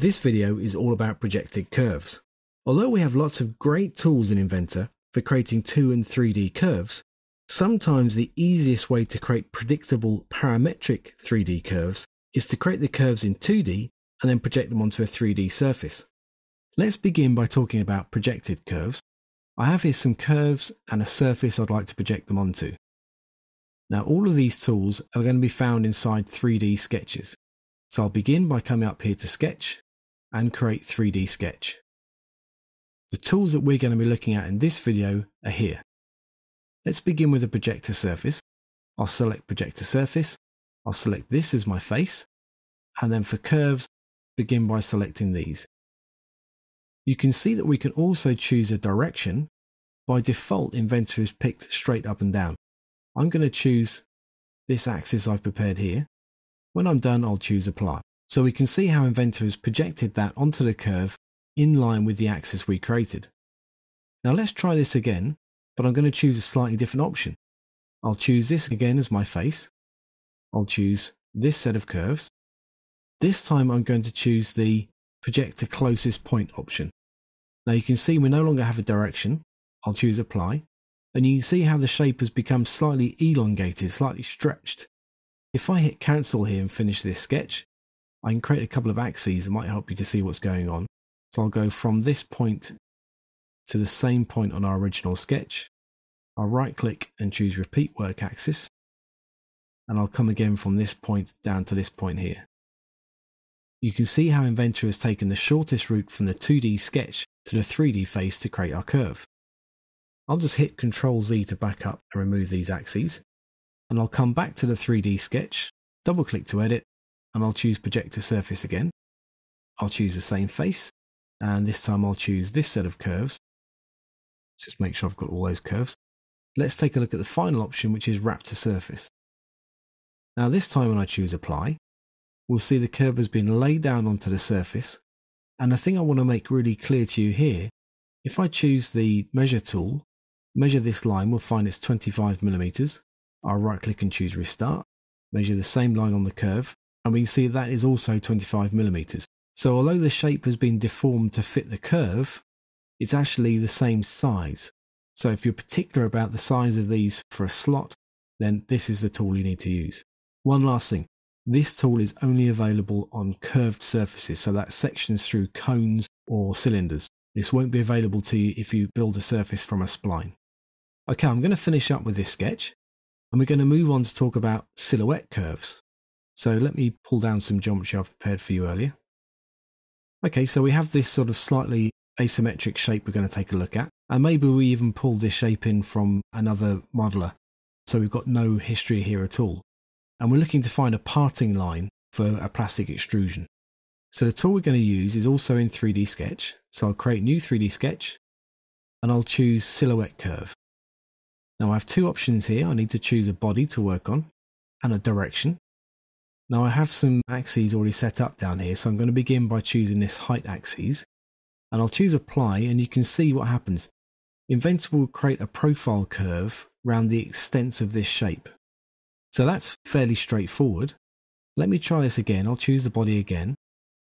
This video is all about projected curves. Although we have lots of great tools in Inventor for creating 2 and 3D curves, sometimes the easiest way to create predictable parametric 3D curves is to create the curves in 2D and then project them onto a 3D surface. Let's begin by talking about projected curves. I have here some curves and a surface I'd like to project them onto. Now all of these tools are going to be found inside 3D sketches. So I'll begin by coming up here to sketch and create 3D sketch. The tools that we're going to be looking at in this video are here. Let's begin with a project to surface. I'll select project to surface. I'll select this as my face. And then for curves, begin by selecting these. You can see that we can also choose a direction. By default, Inventor is picked straight up and down. I'm going to choose this axis I've prepared here. When I'm done, I'll choose apply. So we can see how Inventor has projected that onto the curve in line with the axis we created. Now let's try this again, but I'm going to choose a slightly different option. I'll choose this again as my face. I'll choose this set of curves. This time I'm going to choose the project to closest point option. Now you can see we no longer have a direction. I'll choose apply. And you can see how the shape has become slightly elongated, slightly stretched. If I hit cancel here and finish this sketch, I can create a couple of axes that might help you to see what's going on. So I'll go from this point to the same point on our original sketch. I'll right click and choose repeat work axis. And I'll come again from this point down to this point here. You can see how Inventor has taken the shortest route from the 2D sketch to the 3D face to create our curve. I'll just hit Ctrl Z to back up and remove these axes. And I'll come back to the 3D sketch, double click to edit, and I'll choose project to surface again. I'll choose the same face, and this time I'll choose this set of curves. Just make sure I've got all those curves. Let's take a look at the final option, which is wrap to surface. Now this time when I choose apply, we'll see the curve has been laid down onto the surface. And the thing I want to make really clear to you here, if I choose the measure tool, measure this line, we'll find it's 25 millimeters. I'll right click and choose restart, measure the same line on the curve, and we can see that is also 25 millimeters. So although the shape has been deformed to fit the curve, it's actually the same size. So if you're particular about the size of these for a slot, then this is the tool you need to use. One last thing, this tool is only available on curved surfaces, so that's sections through cones or cylinders. This won't be available to you if you build a surface from a spline. Okay, I'm going to finish up with this sketch, and we're going to move on to talk about silhouette curves. So let me pull down some geometry I've prepared for you earlier. Okay, so we have this sort of slightly asymmetric shape we're going to take a look at. And maybe we even pull this shape in from another modeler. So we've got no history here at all. And we're looking to find a parting line for a plastic extrusion. So the tool we're going to use is also in 3D Sketch. So I'll create new 3D Sketch and I'll choose Silhouette Curve. Now I have two options here. I need to choose a body to work on and a direction. Now I have some axes already set up down here, so I'm going to begin by choosing this height axis. And I'll choose apply and you can see what happens. Inventor will create a profile curve around the extent of this shape. So that's fairly straightforward. Let me try this again. I'll choose the body again.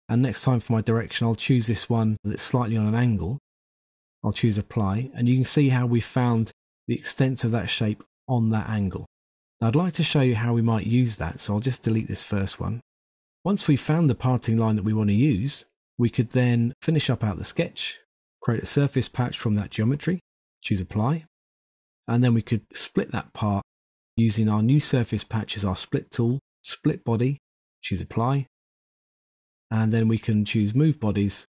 And next time for my direction, I'll choose this one that's slightly on an angle. I'll choose apply and you can see how we found the extent of that shape on that angle. Now I'd like to show you how we might use that, so I'll just delete this first one. Once we've found the parting line that we want to use, we could then finish up out the sketch, create a surface patch from that geometry, choose apply, and then we could split that part using our new surface patch as our split tool, split body, choose apply, and then we can choose move bodies.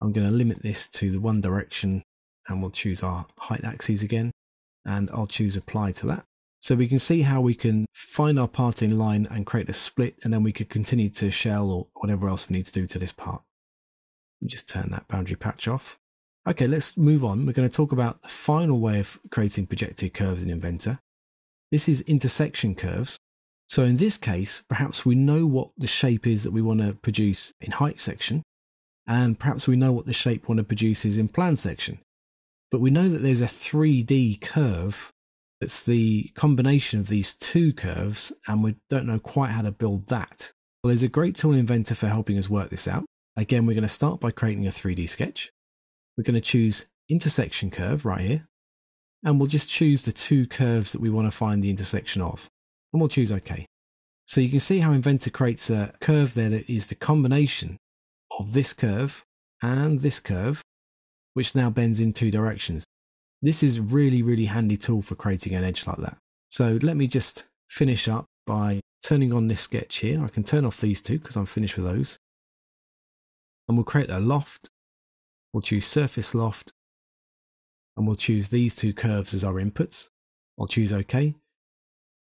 I'm going to limit this to the one direction and we'll choose our height axes again and I'll choose apply to that. So we can see how we can find our parting line and create a split and then we could continue to shell or whatever else we need to do to this part. Just turn that boundary patch off. Okay, let's move on. We're going to talk about the final way of creating projected curves in Inventor. This is intersection curves. So in this case, perhaps we know what the shape is that we want to produce in height section, and perhaps we know what the shape we want to produce is in plan section. But we know that there's a 3D curve it's the combination of these two curves, and we don't know quite how to build that. Well, there's a great tool inventor for helping us work this out. Again, we're going to start by creating a 3D sketch. We're going to choose intersection curve right here. And we'll just choose the two curves that we want to find the intersection of. And we'll choose OK. So you can see how Inventor creates a curve there that is the combination of this curve and this curve, which now bends in two directions. This is really, really handy tool for creating an edge like that. So let me just finish up by turning on this sketch here. I can turn off these two because I'm finished with those. And we'll create a loft. We'll choose surface loft. And we'll choose these two curves as our inputs. I'll choose OK.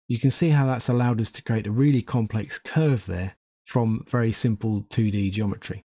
You can see how that's allowed us to create a really complex curve there from very simple 2D geometry.